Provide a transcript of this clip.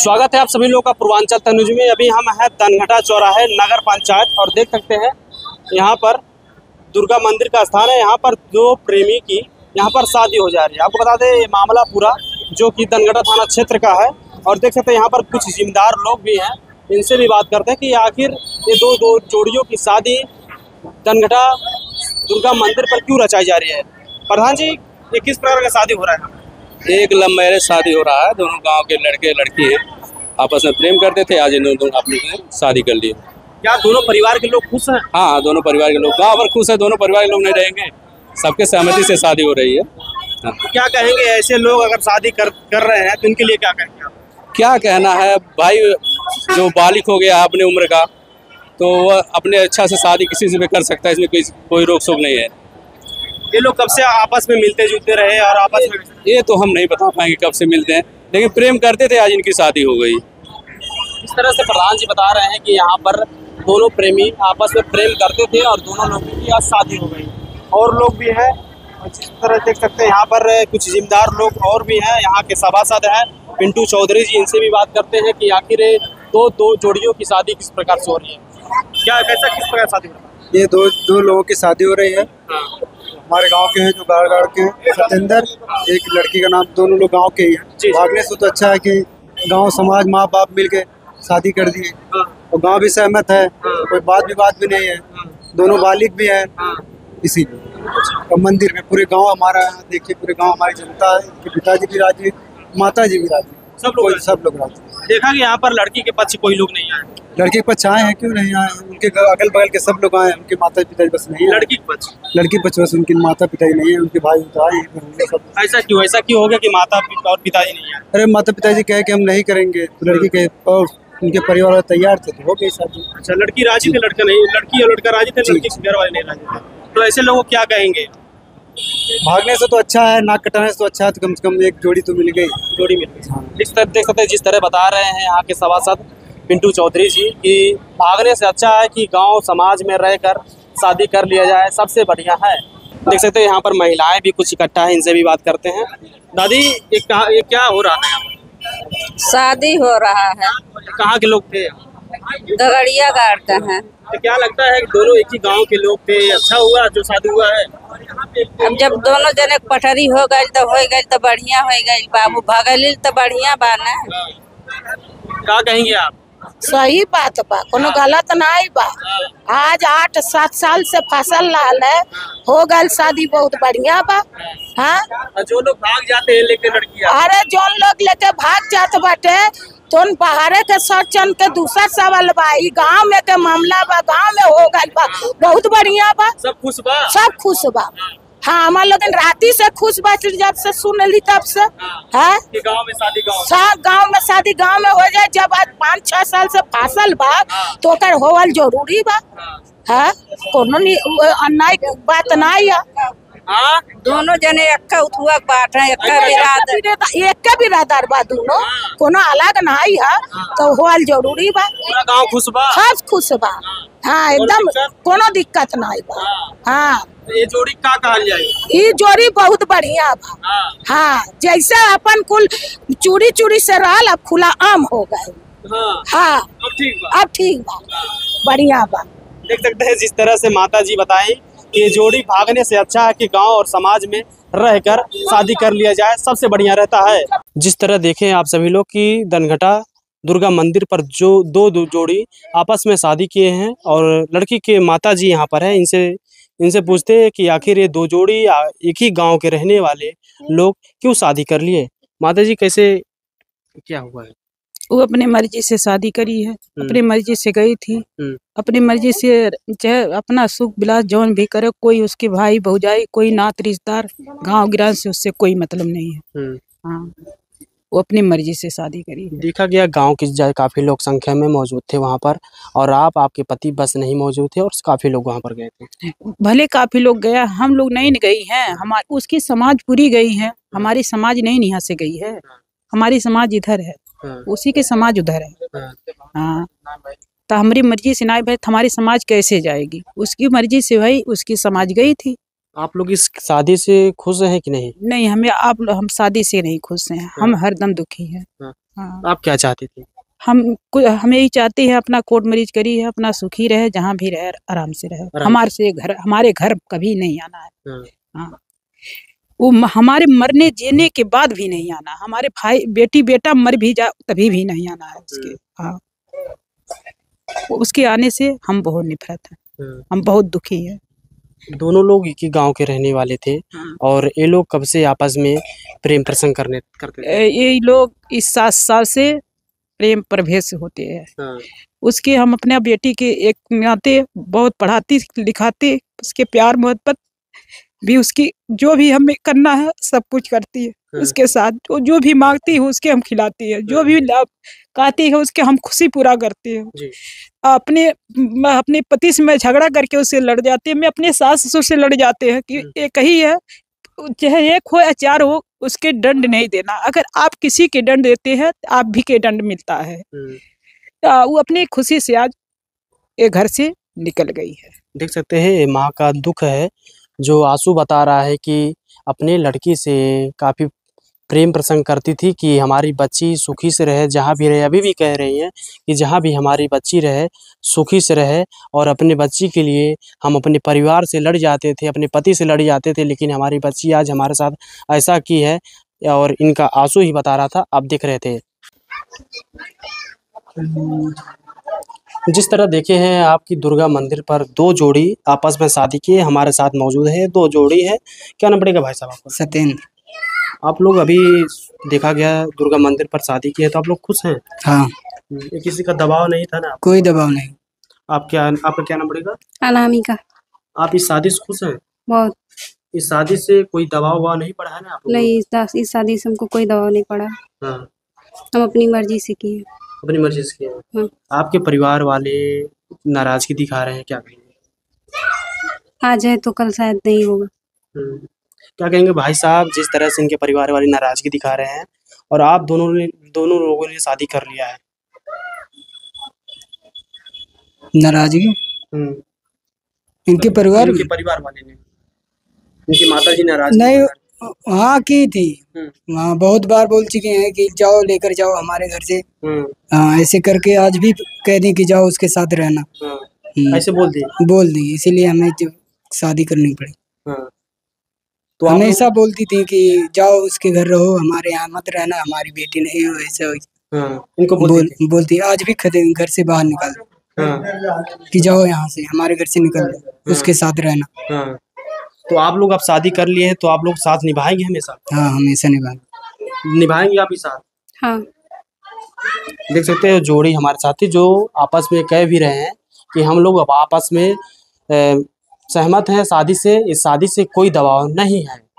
स्वागत है आप सभी लोग का पूर्वांचल तनुज में। अभी हम हैं तनघटा चौराहे नगर पंचायत और देख सकते हैं यहाँ पर दुर्गा मंदिर का स्थान है। यहाँ पर दो प्रेमी की यहाँ पर शादी हो जा रही है। आपको बता दें, ये मामला पूरा जो कि तनघटा थाना क्षेत्र का है और देख सकते हैं यहाँ पर कुछ जिम्मेदार लोग भी हैं। इनसे भी बात करते हैं कि आखिर ये दो दो जोड़ियों की शादी तनघटा दुर्गा मंदिर पर क्यों रचाई जा रही है? प्रधान जी, ये किस प्रकार का शादी हो रहा है? एक लव मैरिज शादी हो रहा है। दोनों गाँव के लड़के लड़की हैं। आपस में प्रेम करते थे आज इन दोनों अपने शादी कर ली। क्या दोनों परिवार के लोग खुश हैं? हाँ दोनों परिवार के लोग। गाँव भर खुश है दोनों परिवार के लोग नहीं रहेंगे। सबके सहमति से शादी हो रही है। हाँ। क्या कहेंगे ऐसे लोग अगर शादी कर कर रहे हैं तो इनके लिए क्या कहेंगे क्या कहना है? भाई जो बालिक हो गया अपने उम्र का तो वह अपने अच्छा से शादी किसी से भी कर सकता है इसमें कोई कोई रोक सोक नहीं है। ये लोग कब से आपस में मिलते जुलते रहे और आपस में ये तो हम नहीं बता पाएँगे कब से मिलते हैं। लेकिन प्रेम करते थे आज इनकी शादी हो गई। इस तरह से प्रधान जी बता रहे हैं कि यहाँ पर दोनों प्रेमी आपस में प्रेम करते थे और दोनों लोगों की आज शादी हो गई। और लोग भी हैं। और जिस तरह देख सकते हैं यहाँ पर कुछ जिम्मेदार लोग और भी हैं। यहाँ के सभासद हैं। पिंटू चौधरी जी इनसे भी बात करते हैं कि आखिर दो दो जोड़ियों की शादी किस प्रकार से हो रही है? क्या कैसा किस प्रकार शादी हो रहा है? ये दो दो लोगों की शादी हो रही है। हाँ, हमारे गाँव के हैं जो गाड़ गाड़ के हैं, सत्येंद्र एक लड़की का नाम दोनों लोग गाँव के ही। हैं। भागने से तो अच्छा है कि गाँव समाज माँ बाप मिल के शादी कर दिए। हाँ, और गाँव भी सहमत है कोई बात विवाद भी नहीं है। दोनों बालिक भी हैं। हाँ। इसीलिए। और मंदिर में पूरे गाँव हमारा है। देखिए पूरे गाँव हमारी जनता है पिताजी भी राज़ी माता जी भी राज़ी सब लोग सब लोग राज़ी देखा कि यहाँ पर लड़की के पक्ष कोई लोग नहीं आए। लड़के पक्ष आए हैं क्यों नहीं? आए उनके अगल बगल के सब लोग आए हैं उनके माता पिता बस नहीं लड़की पक्ष लड़की पक्ष बस उनके माता पिता ही नहीं है उनके भाई तो आए हैं ऐसा क्यों ऐसा क्यों हो गया कि माता पिता और पिताजी नहीं आए? अरे माता पिताजी कहे कि हम नहीं करेंगे। तो लड़की के और उनके परिवार वाले तैयार थे तो हो गई शादी। अच्छा लड़की राज़ी थे लड़का नहीं लड़की और लड़का राज़ी थे लड़की घर वाले नहीं राज़ी थे। तो ऐसे लोग क्या कहेंगे? भागने से तो अच्छा है नाक कटाने से तो अच्छा है तो कम से कम एक जोड़ी तो मिल गई। जोड़ी मिल गई। इस तरह देख सकते हैं जिस तरह बता रहे हैं यहाँ के सभासद पिंटू चौधरी जी कि भागने से अच्छा है कि गाँव समाज में रहकर शादी कर लिया जाए सबसे बढ़िया है। देख सकते हैं यहाँ पर महिलाएँ भी कुछ इकट्ठा है इनसे भी बात करते हैं। दादी ये कहा ये क्या हो रहा है? शादी हो रहा है। कहाँ के लोग थे? दगड़िया गाड़ का है। तो क्या लगता है कि दोनों एक ही गाँव के लोग थे? अच्छा हुआ जो शादी हुआ है? अब जब दोनों जने पटरी हो गई तो हो गई तो बढ़िया हो गई। बाबू भगल तो बढ़िया बा क्या कहेंगे आप? सही बात बा कोनो गलत नहीं बा। आज आठ सात साल से फ़सल लाल है हो गल शादी बहुत बढ़िया बा हाँ? जो लोग भाग जाते हैं लेके लड़कियाँ। अरे जो लोग लेके भाग जाते बाटे तो बाहरे के सचन के दूसर सवाल बा गाँव में के मामला बा गाँव में हो गल बा बहुत बढ़िया बा। सब खुश बा? सब खुश बा। हाँ हमार लोग राती से खुश बा जब से सुन ली तब से। है। कि गाँव में शादी गाँव में। सब गाँव में शादी गाँव में हो जाए जब आज पाँच छह साल से फासल बा तो ओकर होवल ज़रूरी बा। है। कोनो अन्याय बात नहीं है हाँ? दोनों जने अक्का उठुआ बाट है अक्का बिरादर एक के बिरादर बा दोनों। कोनो अलग नहीं है तो होवल ज़रूरी बा। पूरा गाँव खुश बा। सब खुश बा। हाँ। एकदम दिक्कत? कोनो दिक्कत नहीं बा। हाँ। ये जोड़ी का कहल जाए ई जोड़ी बहुत बढ़िया बा। हाँ। हाँ जैसे अपन कुल चूड़ी चूड़ी से रहल अब खुला आम हो गए। हाँ। हाँ। अब ठीक बा। अब ठीक बा। बढ़िया बा। देख सकते हैं जिस तरह से माता जी बताएँ कि जोड़ी भागने से अच्छा है कि गाँव और समाज में रहकर शादी कर लिया जाए, सबसे बढ़िया रहता है। जिस तरह देखें आप सभी लोग कि दनघटा दुर्गा मंदिर पर जो दो दो जोड़ी आपस में शादी किए हैं और लड़की के माता जी यहाँ पर है, इनसे इनसे पूछते हैं कि आखिर ये दो जोड़ी एक ही गाँव के रहने वाले लोग क्यों शादी कर लिए? माता जी कैसे, क्या हुआ है? वो अपने मर्ज़ी से शादी करी है अपनी मर्ज़ी से गई थी। हम्म। अपनी मर्ज़ी से चाहे अपना सुख बिलास जौन भी करे कोई उसके भाई भौजाई कोई नात रिश्तेदार गाँव गिरान से उससे कोई मतलब नहीं है। हम्म। हाँ वो अपनी मर्ज़ी से शादी करी देखा गया गाँव की जा- काफ़ी लोग संख्या में मौजूद थे वहाँ पर और आप आपके पति बस नहीं मौजूद थे और काफ़ी लोग वहाँ पर गए थे। भले काफ़ी लोग गया हम लोग नहीं गई हैं हमारी उसकी समाज पूरी गई है हमारी समाज नहीं यहाँ से गई है हमारी समाज इधर है। उसी के समाज उधर है। हाँ तो हमारी मर्ज़ी से ना भाई हमारी समाज कैसे जाएगी? उसकी मर्ज़ी से भाई उसकी समाज गई थी। आप लोग इस शादी से खुश हैं कि नहीं? नहीं हमें आप हम शादी से नहीं खुश हैं। हम हरदम दुखी हैं। हाँ। हाँ। आप क्या चाहती थी? हम हम यही चाहते हैं अपना कोर्ट मरीज़ करी है अपना सुखी रहे जहाँ भी रहे आराम से रहे। हमारे से घर हमारे घर कभी नहीं आना है। हाँ। वो हमारे मरने जीने के बाद भी नहीं आना। हमारे भाई बेटी बेटा मर भी जा तभी भी नहीं आना है उसके। हाँ। उसके आने से हम बहुत नफरत हैं। हम्म। हम बहुत दुखी हैं। दोनों लोग एक ही गाँव के रहने वाले थे हाँ। और ये लोग कब से आपस में प्रेम प्रसंग करने करते थे? ये लोग इस सात साल से प्रेम प्रवेश होते हैं। हाँ, उसके हम अपने बेटी के एक नाते बहुत पढ़ाती लिखाती उसके प्यार मोहब्बत भी उसकी जो भी हमें करना है सब कुछ करती है। हाँ। उसके साथ जो जो भी मांगती है उसके हम खिलाती है। जो हाँ। भी कहती है उसके हम खुशी पूरा करते है। अपने अपने पति से मैं झगड़ा करके उससे लड़ जाती है। मैं अपने सास ससुर से लड़ जाते हैं कि हम्म। एक ही है चाहे एक हो या चार हो उसके दंड नहीं देना। अगर आप किसी के दंड देते हैं तो आप भी के दंड मिलता है। आ, वो अपनी खुशी से आज ये घर से निकल गई है। देख सकते हैं माँ का दुख है। जो आँसू बता रहा है कि अपने लड़की से काफ़ी प्रेम प्रसंग करती थी कि हमारी बच्ची सुखी से रहे, जहाँ भी रहे। अभी भी कह रही हैं कि जहाँ भी हमारी बच्ची रहे, सुखी से रहे और अपने बच्ची के लिए हम अपने परिवार से लड़ जाते थे, अपने पति से लड़ जाते थे, लेकिन हमारी बच्ची आज हमारे साथ ऐसा की है और इनका आँसू ही बता रहा था। आप देख रहे थे। जिस तरह देखे हैं आपकी दुर्गा मंदिर पर दो जोड़ी आपस में शादी किए हमारे साथ मौजूद है दो जोड़ी है। क्या नाम पड़ेगा भाई साहब आपको? सत्येंद्र। आप लोग अभी देखा गया दुर्गा मंदिर पर शादी की है तो आप लोग खुश हैं? हाँ। ये किसी का दबाव नहीं था ना कोई दबाव नहीं। आप क्या आपका क्या नाम पड़ेगा? अनामिका। आप इस शादी से खुश हैं? बहुत। इस शादी से कोई दबाव वबाव नहीं पड़ा है ना आप नहीं इस शादी से हमको कोई दबाव नहीं पड़ा। हाँ। हम अपनी मर्ज़ी से किए। अपनी मर्ज़ी से किया है। हाँ। आपके परिवार वाले नाराज़गी दिखा रहे हैं क्या कहेंगे आज है तो कल शायद नहीं होगा हम्म। क्या कहेंगे भाई साहब जिस तरह से इनके परिवार वाले नाराज़गी दिखा रहे हैं और आप दोनों ने दोनों लोगों ने शादी कर लिया है नाराज़गी हम्म। इनके परिवार इनके परिवार वाले ने इनकी माता जी नाराज़ नहीं वहाँ की थी। हम्म। वहाँ बहुत बार बोल चुके हैं कि जाओ लेकर जाओ हमारे घर से। हम्म, हाँ ऐसे करके आज भी कह दी कि जाओ उसके साथ रहना। हाँ। हम्म, ऐसे बोल दिए? बोल दी इसीलिए हमें जो शादी करनी पड़ी। हाँ। तो हमेशा बोलती थी कि जाओ उसके घर रहो हमारे यहाँ मत रहना हमारी बेटी नहीं हो ऐसा हाँ, इनको बोल बोल बोलती आज भी खदे घर से बाहर निकाल दो। कि जाओ यहाँ से हमारे घर से निकल दो उसके साथ रहना। तो आप लोग अब शादी कर लिए हैं तो आप लोग साथ निभाएँगे हमेशा? हाँ हमेशा निभाएँगे। निभाएँगे आप ही साथ? हाँ। देख सकते हो जोड़ी हमारे साथी जो आपस में कह भी रहे हैं कि हम लोग अब आपस में अ, सहमत हैं शादी से इस शादी से कोई दबाव नहीं है।